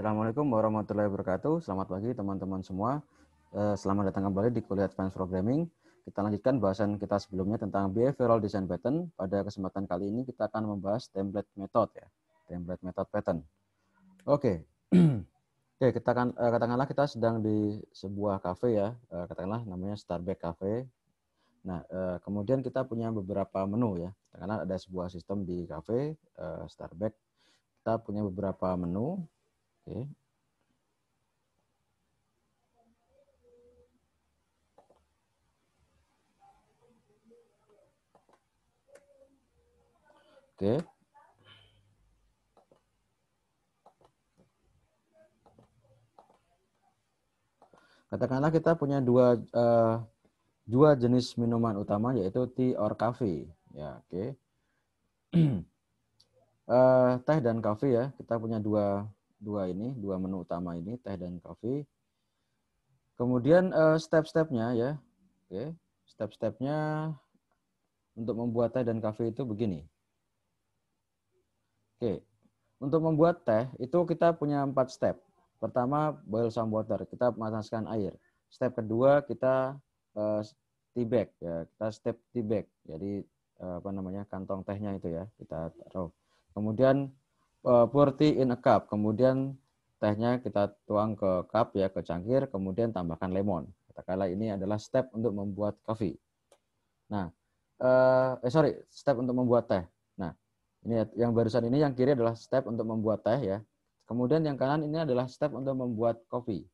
Assalamualaikum warahmatullahi wabarakatuh. Selamat pagi teman-teman semua. Eh, selamat datang kembali di kuliah Advanced Programming. Kita lanjutkan bahasan kita sebelumnya tentang behavioral design pattern. Pada kesempatan kali ini kita akan membahas template method ya. Template method pattern. Oke. Oke, kita kan katakanlah kita sedang di sebuah cafe ya. Eh, katakanlah namanya Starbucks Cafe. Nah, kemudian kita punya beberapa menu ya. Katakanlah ada sebuah sistem di cafe Starbucks. Kita punya beberapa menu Oke. Oke. Katakanlah kita punya dua uh, dua jenis minuman utama yaitu tea or coffee. Ya, oke. Okay. uh, teh dan kafe ya. Kita punya dua dua ini, dua menu utama ini, teh dan kopi. Kemudian uh, step-stepnya ya, oke, okay. step-stepnya untuk membuat teh dan kafe itu begini. Oke, okay. untuk membuat teh itu kita punya empat step. Pertama boil some water, kita memanaskan air. Step kedua kita uh, tea bag ya, kita step tea bag. Jadi uh, apa namanya kantong tehnya itu ya kita taruh. Kemudian uh, pour tea in a cup. Kemudian tehnya kita tuang ke cup ya, ke cangkir, kemudian tambahkan lemon. Katakanlah ini adalah step untuk membuat kopi. Nah, uh, eh sorry, step untuk membuat teh. Nah, ini yang barusan ini yang kiri adalah step untuk membuat teh ya. Kemudian yang kanan ini adalah step untuk membuat kopi.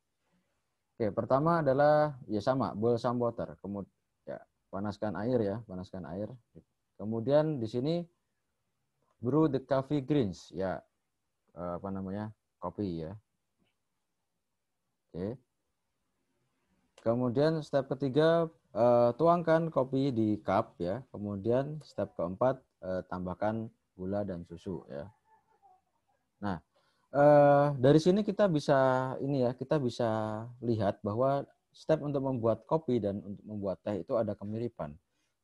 Oke, pertama adalah ya sama, boil some water. Kemudian ya, panaskan air ya, panaskan air. Kemudian di sini brew the coffee greens. Ya eh, apa namanya? Kopi ya. Oke. Kemudian step ketiga uh, tuangkan kopi di cup ya. Kemudian step keempat uh, tambahkan gula dan susu ya. Nah dari sini kita bisa ini ya kita bisa lihat bahwa step untuk membuat kopi dan untuk membuat teh itu ada kemiripan.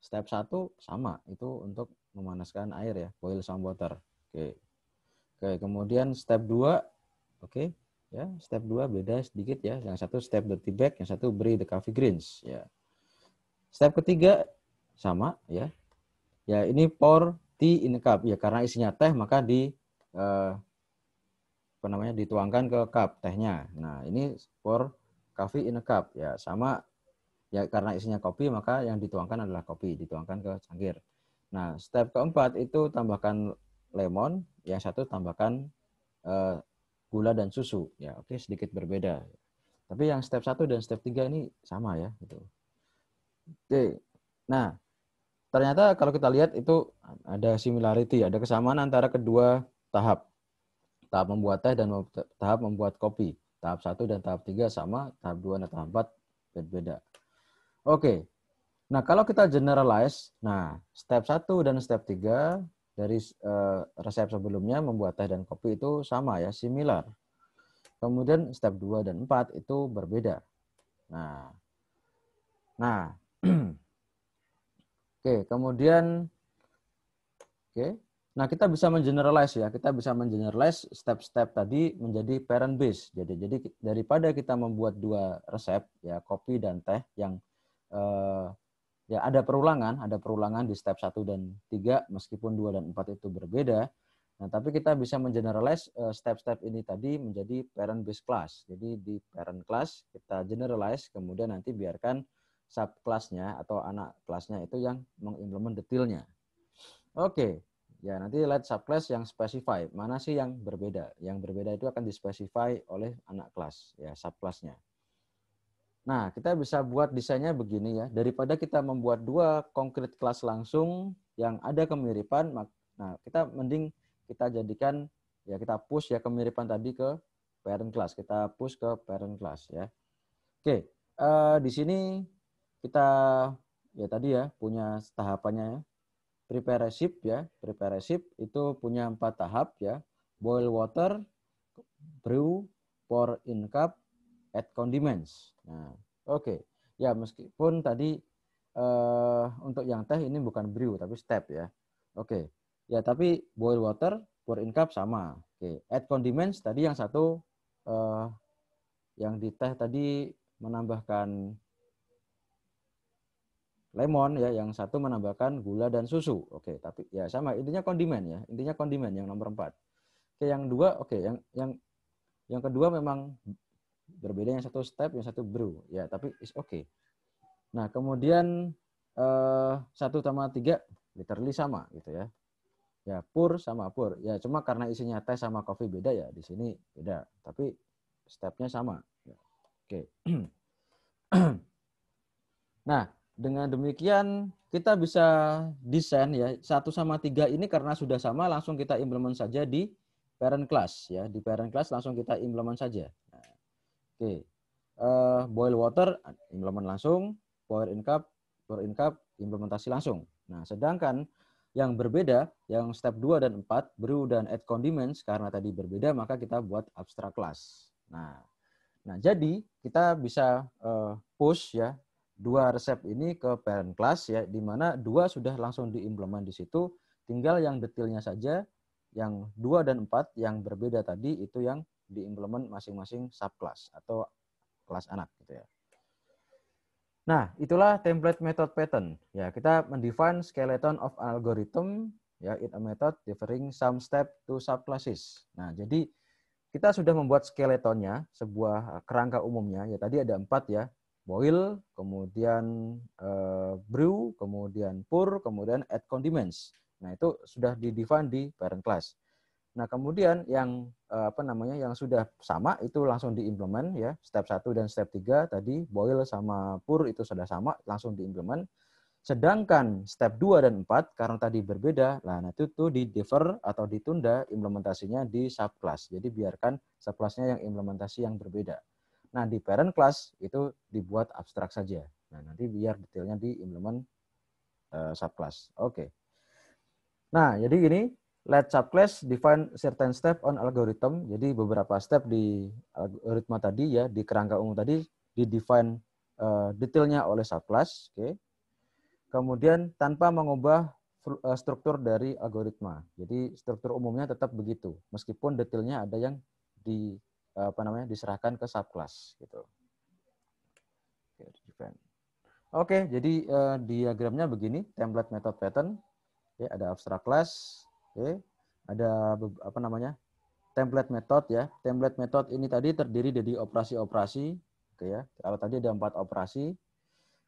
Step satu sama itu untuk memanaskan air ya, boil some water. Oke. Oke, kemudian step 2 oke ya, step 2 beda sedikit ya. Yang satu step the tea bag, yang satu beri the coffee greens ya. Step ketiga sama ya. Ya, ini pour tea in a cup ya karena isinya teh maka di eh, apa namanya dituangkan ke cup tehnya. Nah, ini pour coffee in a cup ya sama ya karena isinya kopi maka yang dituangkan adalah kopi dituangkan ke cangkir Nah, step keempat itu tambahkan lemon, yang satu tambahkan uh, gula dan susu. Ya, oke, sedikit berbeda. Tapi yang step satu dan step tiga ini sama ya, gitu. Oke. Nah, ternyata kalau kita lihat itu ada similarity, ada kesamaan antara kedua tahap. Tahap membuat teh dan tahap membuat kopi. Tahap satu dan tahap tiga sama, tahap dua dan tahap empat berbeda. Oke, Nah, kalau kita generalize, nah step 1 dan step 3 dari uh, resep sebelumnya membuat teh dan kopi itu sama ya, similar. Kemudian step 2 dan 4 itu berbeda. Nah. Nah. Oke, kemudian Oke. Nah, kita bisa mengeneralize ya. Kita bisa mengeneralize step-step tadi menjadi parent base. Jadi jadi daripada kita membuat dua resep ya, kopi dan teh yang uh, ya ada perulangan, ada perulangan di step 1 dan 3 meskipun 2 dan 4 itu berbeda. Nah, tapi kita bisa mengeneralize eh, step-step ini tadi menjadi parent based class. Jadi di parent class kita generalize kemudian nanti biarkan subclassnya atau anak kelasnya itu yang mengimplement detailnya. Oke, ya nanti lihat subclass yang specify. Mana sih yang berbeda? Yang berbeda itu akan dispecify oleh anak kelas, ya subclassnya. Nah, kita bisa buat desainnya begini ya. Daripada kita membuat dua konkret kelas langsung yang ada kemiripan, nah kita mending kita jadikan ya kita push ya kemiripan tadi ke parent class. Kita push ke parent class ya. Oke, uh, di sini kita ya tadi ya punya tahapannya ya. Prepare recipe ya, prepare recipe itu punya empat tahap ya. Boil water, brew, pour in cup, add condiments. Nah, oke. Okay. Ya, meskipun tadi uh, untuk yang teh ini bukan brew tapi step ya. Oke. Okay. Ya, tapi boil water, pour in cup sama. Oke. Okay. Add condiments tadi yang satu uh, yang di teh tadi menambahkan lemon ya, yang satu menambahkan gula dan susu. Oke, tapi ya sama intinya kondimen ya, intinya kondimen yang nomor empat. Oke, yang dua oke, yang yang yang kedua memang berbeda yang satu step, yang satu brew ya, tapi is. Okay. Nah kemudian eh, satu sama tiga literally sama gitu ya. Ya pur sama pur. Ya cuma karena isinya teh sama kopi beda ya di sini beda, tapi stepnya sama. Ya. Oke. nah dengan demikian kita bisa desain ya satu sama tiga ini karena sudah sama langsung kita implement saja di parent class ya di parent class langsung kita implement saja. Oke, okay. uh, boil water implement langsung, pour in cup, pour in cup implementasi langsung. Nah sedangkan yang berbeda yang step 2 dan 4 brew dan add condiments karena tadi berbeda maka kita buat abstract class. Nah, nah jadi kita bisa uh, push ya dua resep ini ke parent class ya, di mana dua sudah langsung diimplement di situ, tinggal yang detailnya saja, yang dua dan empat yang berbeda tadi itu yang diimplement masing-masing subclass atau kelas anak gitu ya. Nah, itulah template method pattern. Ya, kita mendefine skeleton of algorithm ya in a method differing some step to subclasses. Nah, jadi kita sudah membuat skeletonnya, sebuah kerangka umumnya. Ya, tadi ada empat ya boil, kemudian uh, brew, kemudian pour, kemudian add condiments. Nah, itu sudah di-define di parent class. Nah, kemudian yang uh, apa namanya yang sudah sama itu langsung diimplement ya. Step 1 dan step 3 tadi boil sama pour itu sudah sama langsung diimplement. Sedangkan step 2 dan 4 karena tadi berbeda, nah itu tuh di defer atau ditunda implementasinya di subclass. Jadi biarkan subclassnya yang implementasi yang berbeda. Nah, di parent class itu dibuat abstrak saja. Nah, nanti biar detailnya di implement uh, subclass. Oke. Okay. Nah, jadi gini, let subclass define certain step on algorithm. Jadi beberapa step di algoritma tadi ya, di kerangka umum tadi di define uh, detailnya oleh subclass, oke. Okay. Kemudian tanpa mengubah uh, struktur dari algoritma. Jadi struktur umumnya tetap begitu, meskipun detailnya ada yang di apa namanya diserahkan ke subclass gitu. Oke, jadi uh, diagramnya begini, template method pattern. Oke, ada abstract class, oke. Ada apa namanya? template method ya. Template method ini tadi terdiri dari operasi-operasi, oke ya. Kalau tadi ada empat operasi.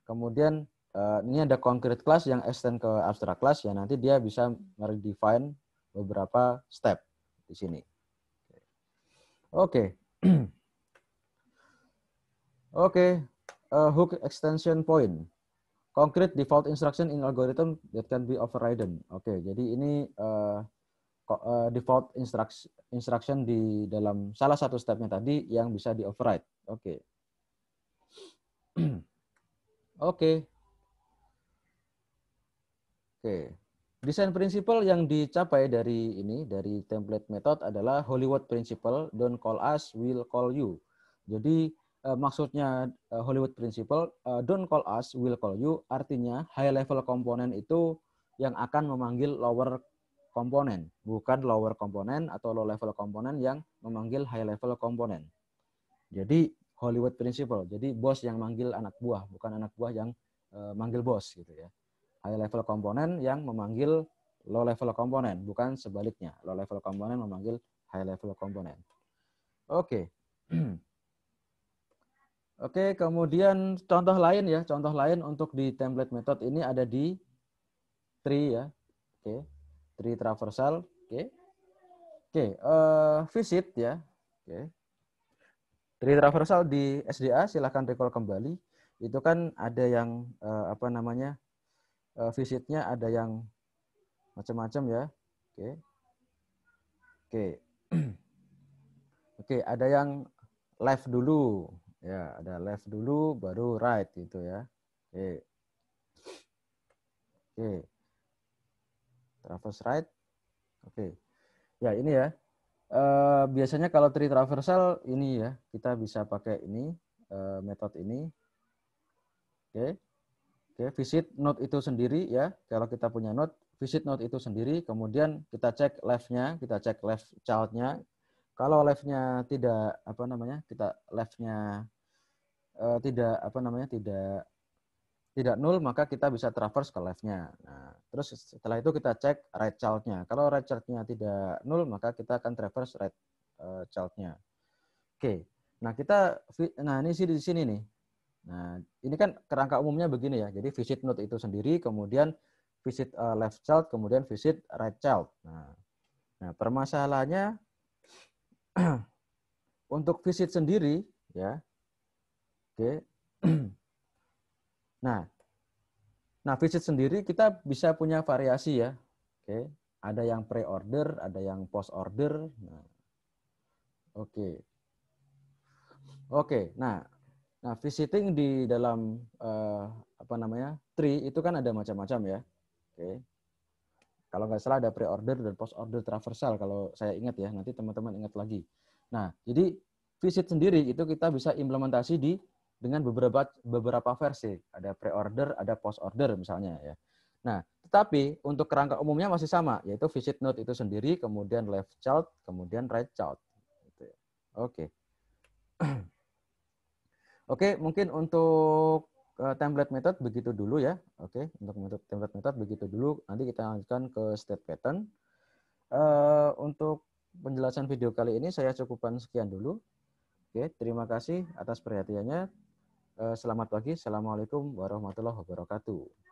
Kemudian uh, ini ada concrete class yang extend ke abstract class ya. Nanti dia bisa meredefine beberapa step di sini. Oke. Oke, okay. uh, hook extension point. Concrete default instruction in algorithm that can be overridden. Oke, okay, jadi ini uh, default instruction instruction di dalam salah satu stepnya tadi yang bisa di override. Oke. Okay. Oke. okay. Oke. Okay. Desain prinsipal yang dicapai dari ini, dari template method adalah Hollywood principle, don't call us, we'll call you. Jadi uh, maksudnya uh, Hollywood principle, uh, don't call us, we'll call you, artinya high level komponen itu yang akan memanggil lower komponen, bukan lower komponen atau low level komponen yang memanggil high level komponen. Jadi Hollywood principle, jadi bos yang manggil anak buah, bukan anak buah yang uh, manggil bos gitu ya high level komponen yang memanggil low level komponen, bukan sebaliknya. Low level komponen memanggil high level komponen. Oke. Oke, kemudian contoh lain ya, contoh lain untuk di template method ini ada di tree ya. Oke. Tree traversal, oke. Oke, uh, visit ya. Oke. Tree traversal di SDA silahkan recall kembali. Itu kan ada yang uh, apa namanya? uh, visitnya ada yang macam-macam ya. Oke. Oke. Oke, ada yang left dulu. Ya, ada left dulu baru right gitu ya. Oke. Oke. Traverse right. Oke. Ya, ini ya. Uh, biasanya kalau tree traversal ini ya, kita bisa pakai ini uh, metode ini. Oke. Oke, visit node itu sendiri ya. Kalau kita punya node, visit node itu sendiri. Kemudian kita cek left-nya, kita cek left child-nya. kalau live-nya tidak apa namanya kita live-nya uh, tidak apa namanya tidak tidak nol maka kita bisa traverse ke live-nya. Nah, terus setelah itu kita cek right child-nya. Kalau right child-nya tidak nol maka kita akan traverse right uh, child-nya. Oke. Nah, kita nah ini sih di sini nih. Nah, ini kan kerangka umumnya begini ya. Jadi visit node itu sendiri, kemudian visit uh, left child, kemudian visit right child. Nah, nah permasalahannya untuk visit sendiri ya. Oke. Nah, nah visit sendiri kita bisa punya variasi ya. Oke, ada yang pre-order, ada yang post-order. Nah, oke. Oke, nah, nah visiting di dalam uh, apa namanya tree itu kan ada macam-macam ya. Oke. Kalau nggak salah ada pre-order dan post-order traversal kalau saya ingat ya. Nanti teman-teman ingat lagi. Nah, jadi visit sendiri itu kita bisa implementasi di dengan beberapa beberapa versi. Ada pre-order, ada post-order misalnya ya. Nah, tetapi untuk kerangka umumnya masih sama, yaitu visit node itu sendiri, kemudian left child, kemudian right child. Gitu ya. Oke. Oke, mungkin untuk uh, template method begitu dulu ya. Oke, untuk metode template method begitu dulu. Nanti kita lanjutkan ke state pattern. Uh, untuk penjelasan video kali ini saya cukupkan sekian dulu. Oke, terima kasih atas perhatiannya. Eh, selamat pagi. Assalamualaikum warahmatullahi wabarakatuh.